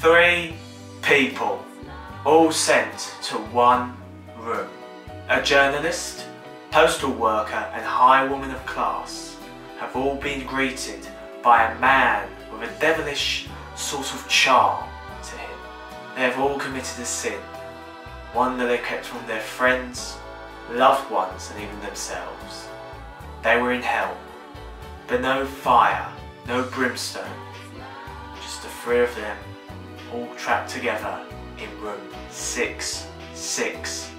Three people, all sent to one room. A journalist, postal worker and high woman of class have all been greeted by a man with a devilish sort of charm to him. They have all committed a sin, one that they kept from their friends, loved ones and even themselves. They were in hell, but no fire, no brimstone, just the three of them all trapped together in room 666.